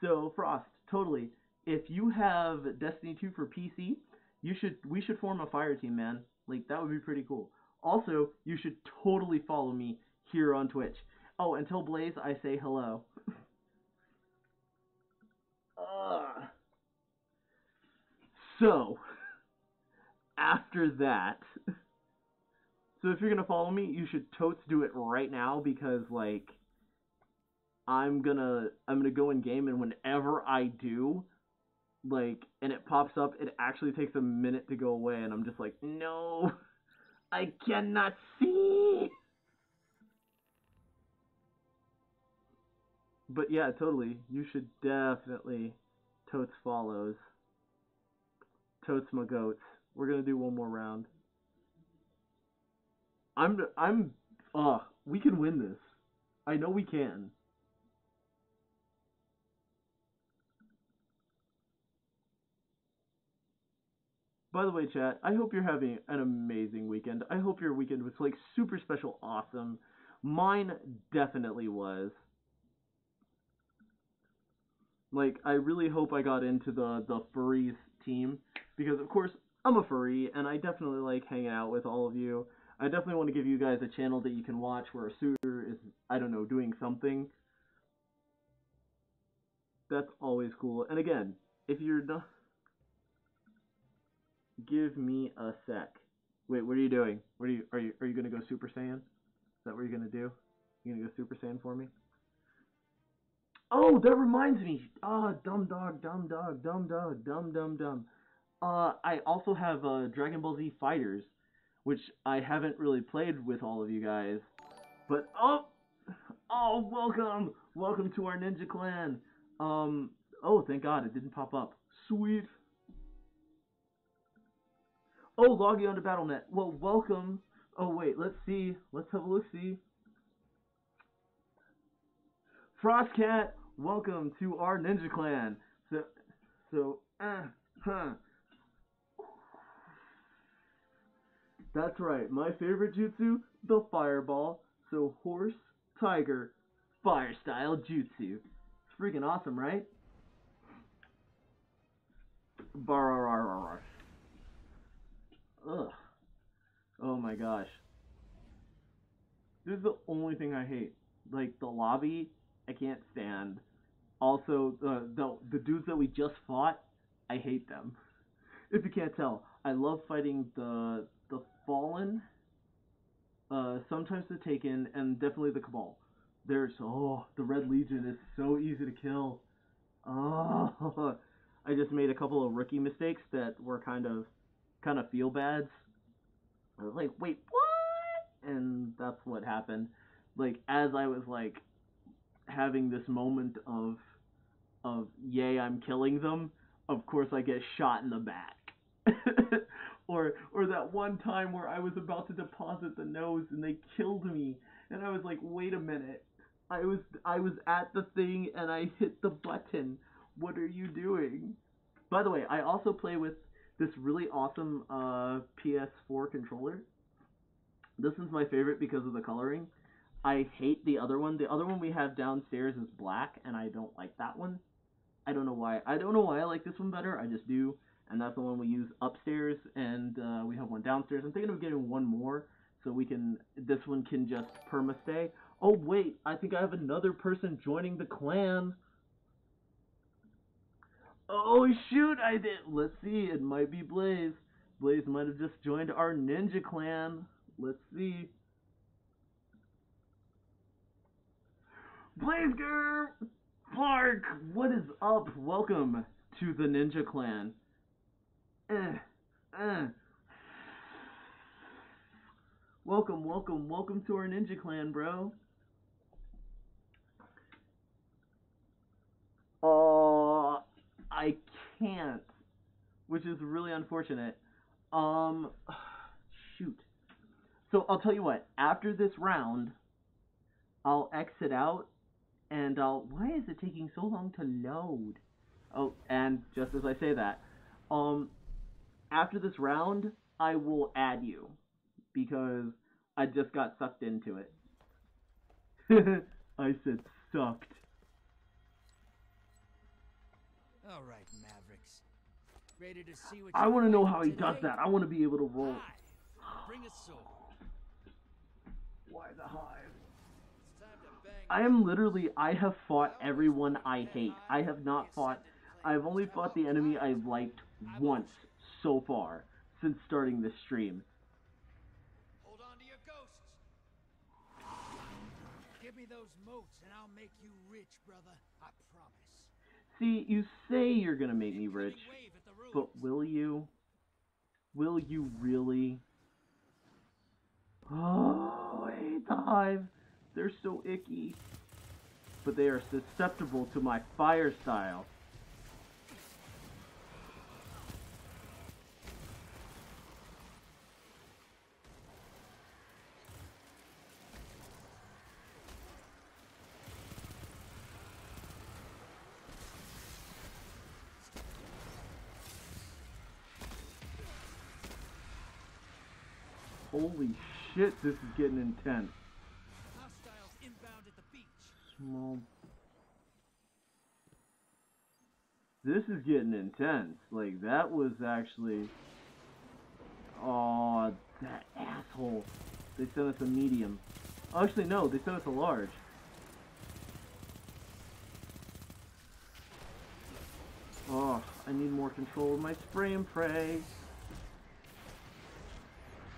So Frost, totally. If you have Destiny 2 for PC, you should we should form a fire team, man. Like that would be pretty cool. Also, you should totally follow me here on Twitch. Oh, until Blaze I say hello. Ugh. So, after that, so if you're gonna follow me, you should totes do it right now because like I'm gonna I'm gonna go in game and whenever I do, like and it pops up, it actually takes a minute to go away and I'm just like, no, *laughs* I cannot see. But yeah, totally. You should definitely totes follows. Totes my goats. We're gonna do one more round. I'm I'm uh we can win this. I know we can. By the way, chat, I hope you're having an amazing weekend. I hope your weekend was like super special awesome. Mine definitely was. Like I really hope I got into the the furries team because of course I'm a furry and I definitely like hanging out with all of you. I definitely want to give you guys a channel that you can watch where a suitor is I don't know doing something. That's always cool. And again, if you're not, give me a sec. Wait, what are you doing? What are you? Are you? Are you gonna go Super Saiyan? Is that what you're gonna do? You gonna go Super Saiyan for me? Oh, that reminds me. Ah, dumb dog, dumb dog, dumb dog, dumb dumb dumb. Uh, I also have uh, Dragon Ball Z Fighters, which I haven't really played with all of you guys. But oh, oh, welcome, welcome to our Ninja Clan. Um, oh, thank God it didn't pop up. Sweet. Oh, logging onto Battle.net. Well, welcome. Oh wait, let's see. Let's have a look. See. Frostcat, welcome to our Ninja Clan. So, so, uh, huh. That's right. My favorite jutsu, the fireball. So horse, tiger, fire style jutsu. It's freaking awesome, right? Bar. Ugh. Oh my gosh. This is the only thing I hate. Like the lobby, I can't stand. Also, the the the dudes that we just fought, I hate them. *laughs* If you can't tell, I love fighting the the Fallen, uh, sometimes the Taken, and definitely the Cabal. There's oh, the Red Legion is so easy to kill. *laughs* Oh, I just made a couple of rookie mistakes that were kind of kind of feel bads. I was like, wait, what? And that's what happened. Like as I was like having this moment of of yay, I'm killing them. Of course, I get shot in the back. *laughs* or or that one time where I was about to deposit the nose and they killed me, and I was like, wait a minute. I was I was at the thing and I hit the button. What are you doing? By the way, I also play with this really awesome uh, PS4 controller. This is my favorite because of the coloring. I hate the other one. The other one we have downstairs is black, and I don't like that one. I don't know why. I don't know why I like this one better. I just do, and that's the one we use upstairs, and uh, we have one downstairs. I'm thinking of getting one more so we can. This one can just perma stay. Oh wait, I think I have another person joining the clan. Oh shoot, I did. Let's see. It might be Blaze. Blaze might have just joined our ninja clan. Let's see. Blazeger! Clark, what is up? Welcome to the Ninja Clan. Eh, eh. Welcome, welcome, welcome to our Ninja Clan, bro. Uh, I can't, which is really unfortunate. Um, *sighs* shoot. So I'll tell you what. After this round, I'll exit out and I'll. why is it taking so long to load? Oh, and just as I say that, um, after this round, I will add you because I just got sucked into it. *laughs* I said sucked. All right, Mavericks. Ready to see what I want to know how he today? does that. I want to be able to roll. Bring a sword. Why the hive? It's time to bang. I am literally, I have fought everyone I hate. I have not fought, I've only fought the enemy I've liked once so far since starting this stream. Hold on to your ghosts. Give me those motes and I'll make you rich, brother. See, you say you're gonna make me rich, but will you? Will you really? *gasps* Oh, I hate the hive. They're so icky. But they are susceptible to my fire style. Holy shit, this is getting intense. Hostiles inbound at the beach. Small. This is getting intense. Like, that was actually. Oh, that asshole. They sent us a medium. Actually, no, they sent us a large. Oh, I need more control of my spray and pray.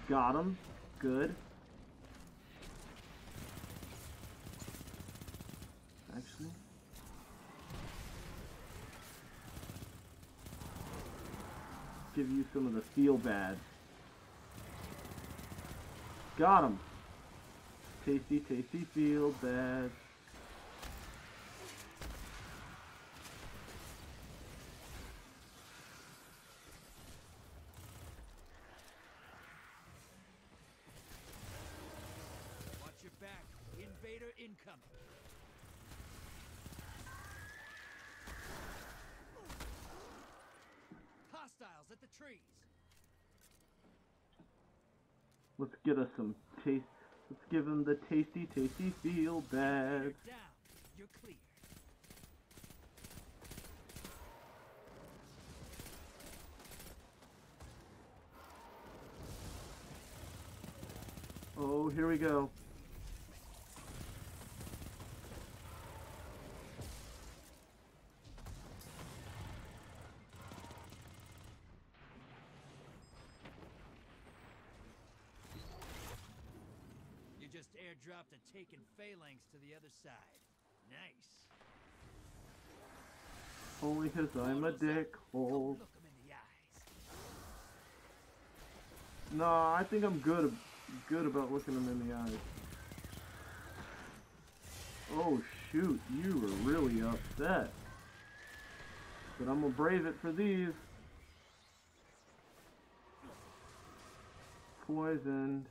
Got him. Good. Actually. Give you some of the feel bad. Got him. Tasty, tasty, feel bad. Watch your back. Invader incoming. Hostiles at the trees. Let's get us some taste. Let's give him the tasty, tasty feel bad. You're down. You're clear. Oh, here we go. You just airdropped a taken phalanx to the other side. Nice. Only 'cause I'm a Portals up. dick Go hole. in the eyes. Nah, I think I'm good good about looking him in the eyes. Oh shoot, you were really upset. But I'm gonna brave it for these. Poisoned.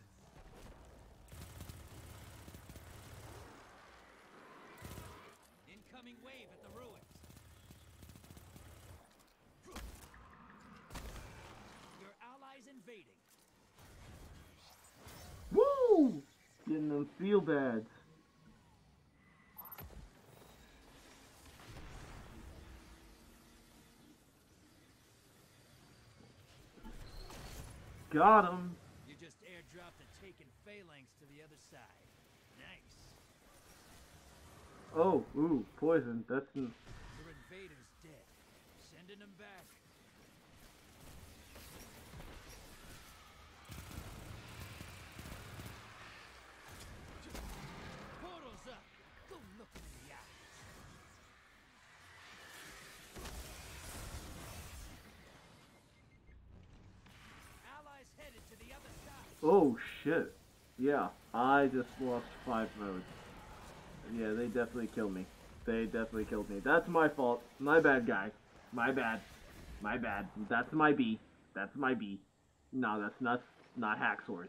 Incoming wave at the ruins. Your allies invading. Woo! Getting them feel bad. Got him. You just airdropped a taken phalanx to the other side. Nice. Oh, ooh, poison. That's Your invader's dead. Sending him back. Oh shit. Yeah, I just lost five motes. Yeah, they definitely killed me. They definitely killed me. That's my fault. My bad, guy. My bad. My bad. That's my B. That's my B. No, that's not not Hacksaws.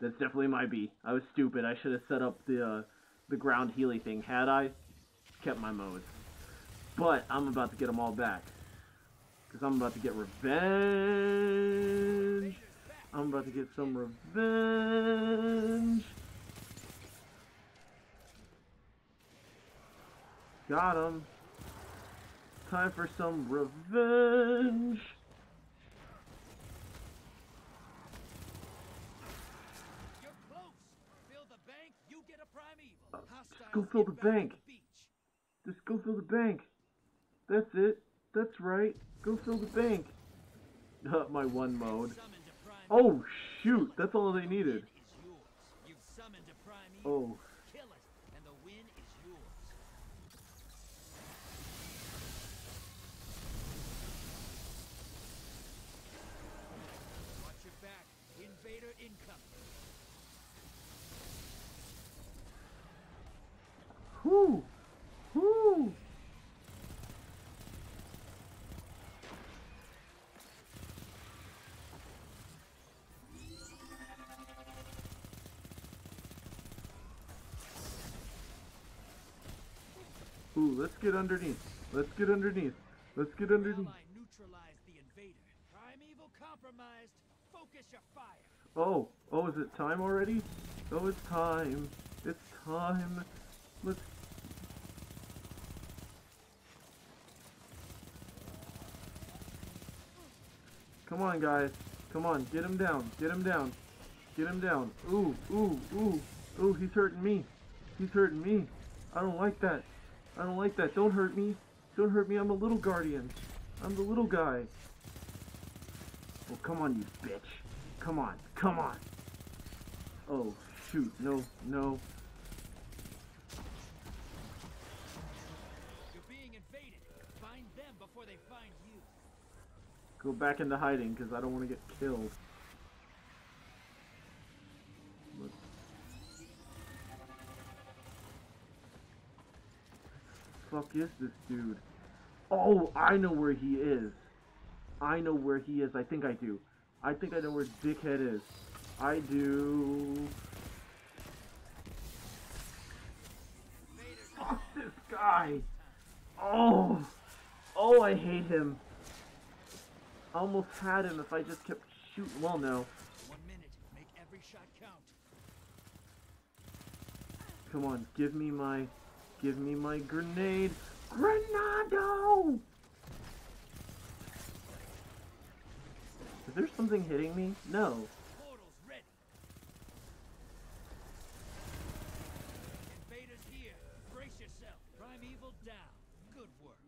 That's definitely my B. I was stupid. I should have set up the uh, the ground healy thing. Had I kept my motes. But I'm about to get them all back. Because I'm about to get revenge. I'm about to get some revenge. Got him. Time for some revenge. You're close. Fill the bank, you get a. Hostiles go fill the bank. the. Just go fill the bank. That's it. That's right. Go fill the bank. Uh, *laughs* my one mote. Oh shoot! That's all they needed. Oh. Kill Ooh, let's get underneath. Let's get underneath. Let's get underneath. ally the invader. Primeval compromised. Focus your fire. Oh, oh, is it time already? Oh, it's time. It's time. Let's. Come on, guys. Come on, get him down. Get him down. Get him down. Ooh, ooh, ooh, ooh, he's hurting me. He's hurting me. I don't like that. I don't like that. Don't hurt me. Don't hurt me. I'm a little guardian. I'm the little guy. Oh, come on, you bitch. Come on, come on. Oh, shoot. No, no. You're being invaded. Find them before they find you. Go back into hiding because I don't want to get killed. Fuck is this dude? Oh, I know where he is. I know where he is. I think I do. I think I know where Dickhead is. I do. Fuck this guy. Oh. Oh, I hate him. I almost had him if I just kept shooting. Well, no. One minute. Make every shot count. Come on, give me my, give me my grenade. Grenado! Is there something hitting me? No. Portals ready. Invaders here. Brace yourself. Primeval down. Good work.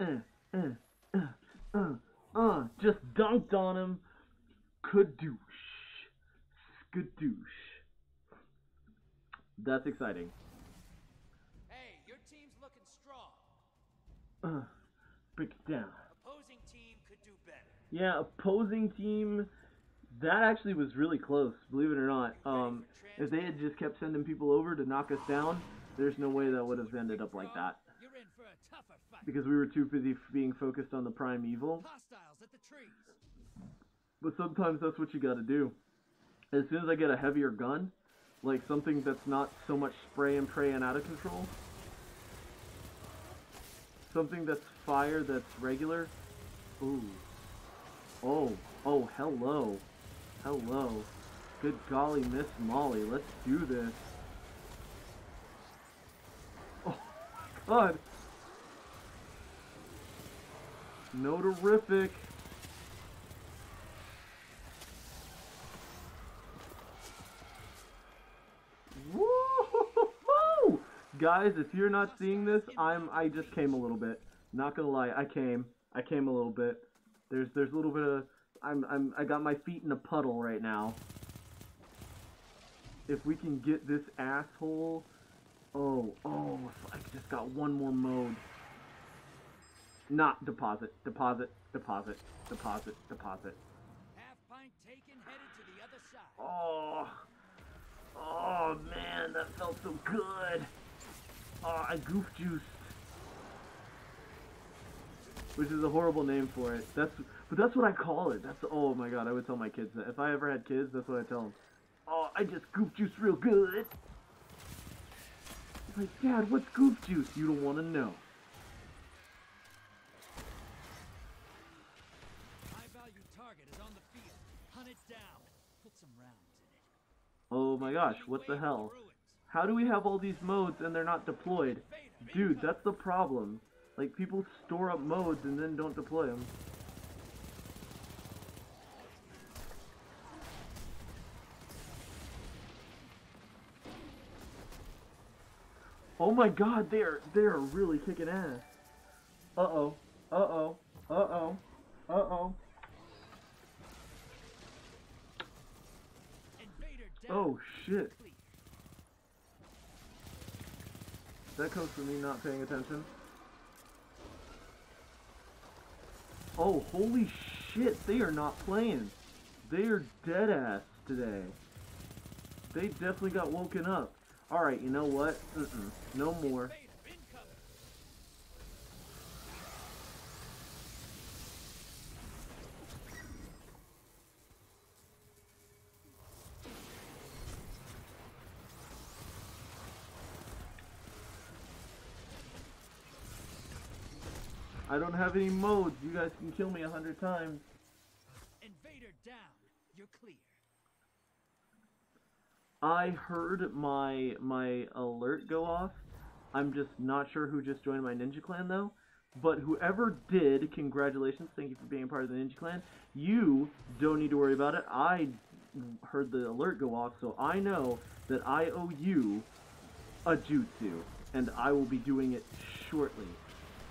Uh, uh, uh, uh, uh, just dunked on him. Kadoosh. Skadoosh. That's exciting. Uh, break it down. Opposing team could do better. Yeah, opposing team. That actually was really close, believe it or not. Um, if they had just kept sending people over to knock us down, there's no way that would have ended up like that. You're in for a tougher fight. Because we were too busy being focused on the primeval. Hostiles at the trees. But sometimes that's what you gotta do. As soon as I get a heavier gun, like something that's not so much spray and pray and out of control, something that's fire that's regular, ooh. Oh, oh, hello. Hello. Good golly, Miss Molly, let's do this. Oh, my God. Notorific. Woo! Guys, if you're not seeing this, I'm I just came a little bit. Not gonna lie, I came. I came a little bit. There's there's a little bit of I'm I'm I got my feet in a puddle right now. If we can get this asshole Oh, oh, I just got one more mote. Not deposit, deposit, deposit, deposit, deposit. Half pint taken, headed to the other side. Oh, oh man, that felt so good. Uh, oh, I goof juiced. Which is a horrible name for it. That's, but that's what I call it. That's oh my god, I would tell my kids that if I ever had kids, that's what I tell them. Oh, I just goof juice real good. Like, Dad, what's goof juice? You don't want to know. High value target is on the field. Hunt it down. Put some rounds in it. Oh my gosh, what the hell? How do we have all these motes and they're not deployed? Dude, that's the problem. Like, people store up motes and then don't deploy them. Oh my god, they're they're really kicking ass. Uh-oh. Uh-oh. Uh-oh. Uh-oh. Oh shit. Clear. That comes from me not paying attention. Oh, holy shit, they are not playing. They are dead ass today. They definitely got woken up. Alright, you know what? Mm-mm. No more. Invader incoming. I don't have any motes. You guys can kill me a hundred times. Invader down. You're clear. I heard my my alert go off. I'm just not sure who just joined my ninja clan though. But whoever did, congratulations. Thank you for being a part of the ninja clan. You don't need to worry about it. I heard the alert go off, so I know that I owe you a jutsu, and I will be doing it shortly.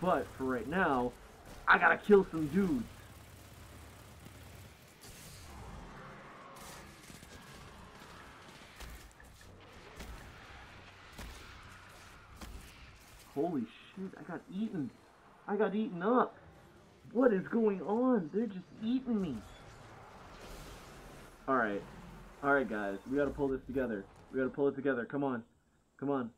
But for right now, I gotta kill some dudes. Holy shit, I got eaten. I got eaten up. What is going on? They're just eating me. Alright. Alright, guys. We gotta pull this together. We gotta pull it together. Come on. Come on.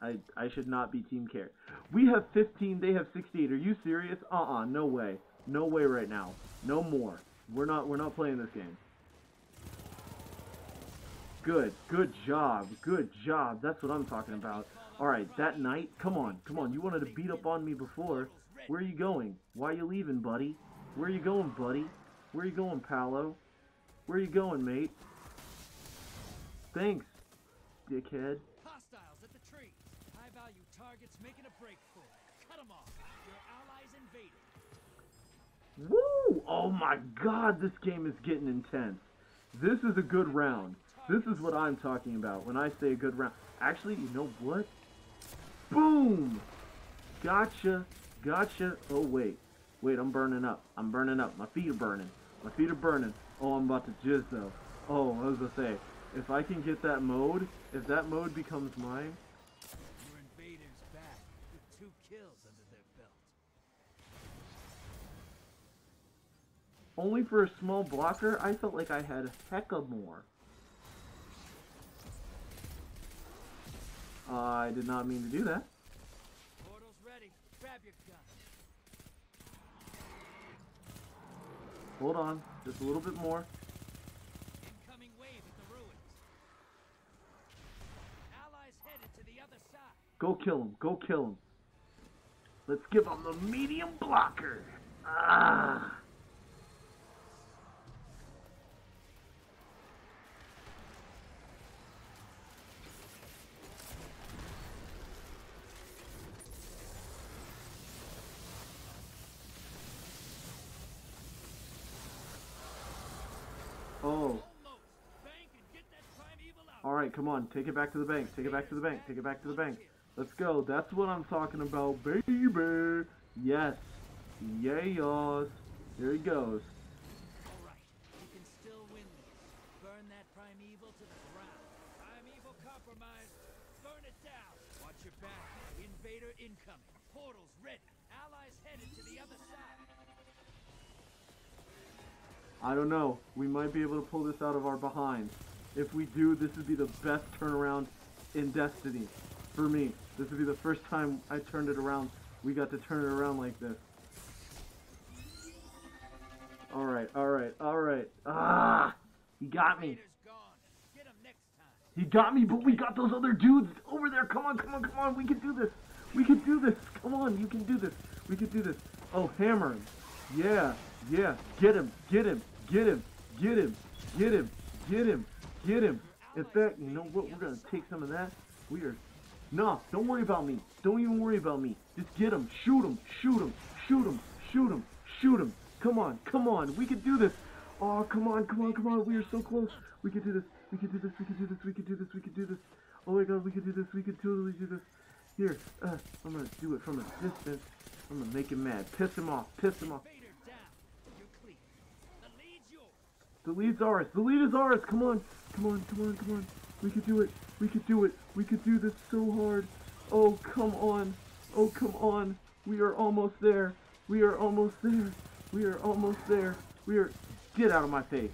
I, I should not be team care. We have 15, they have 68. Are you serious? Uh-uh, no way. No way right now. No more. We're not we're not playing this game. Good. Good job. Good job. That's what I'm talking about. Alright, that knight, come on, come on. You wanted to beat up on me before. Where are you going? Why are you leaving, buddy? Where are you going, buddy? Where are you going, Paolo? Where are you going, mate? Thanks, dickhead. Hostiles at the tree. High value targets making a break for it. Cut them off. Your allies invaded. Woo! Oh my god, this game is getting intense. This is a good round. This is what I'm talking about when I say a good round. Actually, you know what? Boom! Gotcha. Gotcha. Oh, wait. Wait, I'm burning up. I'm burning up. My feet are burning. My feet are burning. Oh, I'm about to jizz, though. Oh, I was gonna say, if I can get that mote, if that mote becomes mine, only for a small blocker, I felt like I had a hecka more. Uh, I did not mean to do that. Portal's ready. Grab your gun. Hold on, just a little bit more. Incoming wave at the ruins. Allies headed to the other side. Go kill him. Go kill him. Let's give him the medium blocker. Ah. Oh. Almost. Bank and get that primeval out. All right, come on. Take it back to the bank. Take it back to the bank. Take it back to the bank. Let's go. That's what I'm talking about, baby. Yes. Yes. Here he goes. All right. You can still win this. Burn that primeval to the ground. Primeval compromised. Burn it down. Watch your back. Invader incoming. Portals ready. Allies headed to the other side. I don't know. We might be able to pull this out of our behind. If we do, this would be the best turnaround in Destiny. For me. This would be the first time I turned it around. We got to turn it around like this. Alright, alright, alright. Ah! He got me. He got me, but we got those other dudes over there. Come on, come on, come on. We can do this. We can do this. Come on, you can do this. We can do this. Oh, hammer him. Yeah, yeah. Get him, get him, get him, get him, get him, get him, get him. In fact, you know what? We're gonna take some of that. We are. Nah, don't worry about me. Don't even worry about me. Just get him. Shoot him. Shoot him. Shoot him. Shoot him. Shoot him. Come on. Come on. We can do this. Oh, come on. Come on. Come on. We are so close. We can do this. We can do this. We can do this. We can do this. We can do this. Oh my god. We can do this. We can totally do this. Here. Uh, I'm gonna do it from a distance. I'm gonna make him mad. Piss him off. Piss him off. Invader down. You're clear. The lead's yours. The lead's ours. The lead is ours. Come on. Come on. Come on. Come on. We could do it. We could do it. We could do this so hard. Oh, come on. Oh, come on. We are almost there. We are almost there. We are almost there. We are. Get out of my face.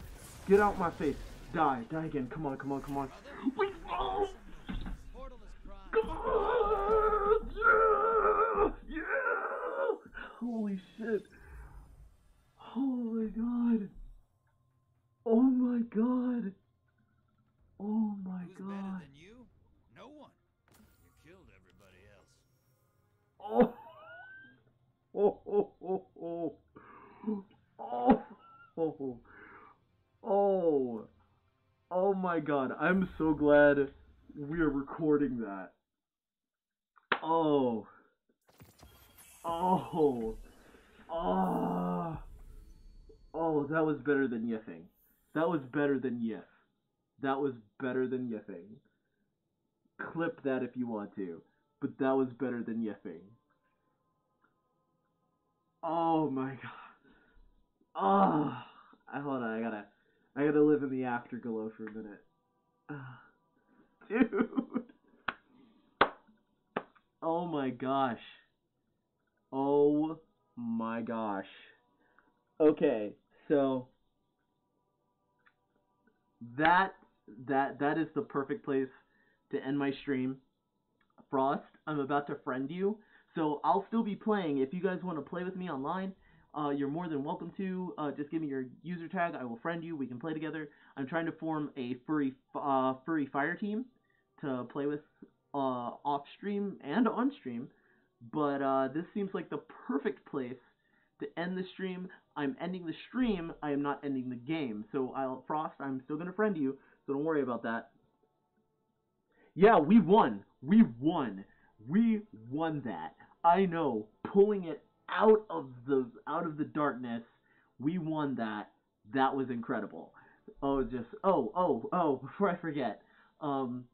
Get out my face. Die. Die again. Come on. Come on. Come on. We. Oh. Holy shit. My god. Oh my god. Oh my Who's better god. than you? No one. You killed everybody else. Oh. Oh, *laughs* oh, oh, oh. Oh. Oh. Oh. Oh my god. I'm so glad we are recording that. Oh. Oh. Oh. Oh, that was better than yiffing. That was better than yiff. That was better than yiffing. Clip that if you want to. But that was better than yiffing. Oh my *laughs* god. Oh. I hold on, I gotta I gotta live in the afterglow for a minute. Ah. *laughs* dude. Oh my gosh. Oh my gosh. Okay, so that that that is the perfect place to end my stream. Frost, I'm about to friend you, so I'll still be playing. If you guys want to play with me online, uh, you're more than welcome to. Uh, just give me your user tag. I will friend you. We can play together. I'm trying to form a furry uh, furry fire team to play with uh, off stream and on stream. But uh, this seems like the perfect place to end the stream. I'm ending the stream. I am not ending the game. So I'll Frost. I'm still gonna friend you. So don't worry about that. Yeah, we won. We won. We won that. I know. Pulling it out of the out of the darkness. We won that. That was incredible. Oh, just oh oh oh. *laughs* Before I forget, um,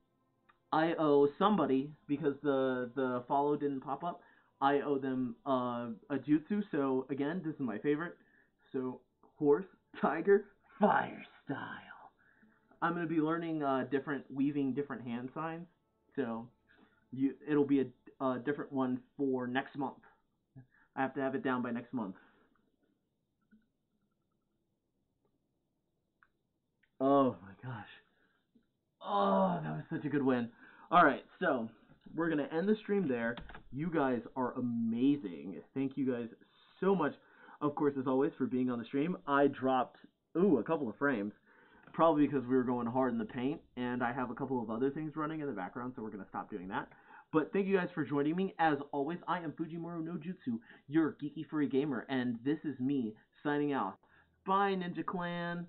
I owe somebody because the the follow didn't pop up. I owe them uh, a jutsu. So again, this is my favorite. So horse, tiger, fire style. I'm gonna be learning uh, different weaving different hand signs. So you it'll be a, a different one for next month. I have to have it down by next month. Oh my gosh. Oh, that was such a good win. All right, so we're going to end the stream there. You guys are amazing. Thank you guys so much, of course, as always, for being on the stream. I dropped, ooh, a couple of frames, probably because we were going hard in the paint, and I have a couple of other things running in the background, so we're going to stop doing that. But thank you guys for joining me. As always, I am Fujimaru no Jutsu, your geeky furry gamer, and this is me signing out. Bye, Ninja Clan.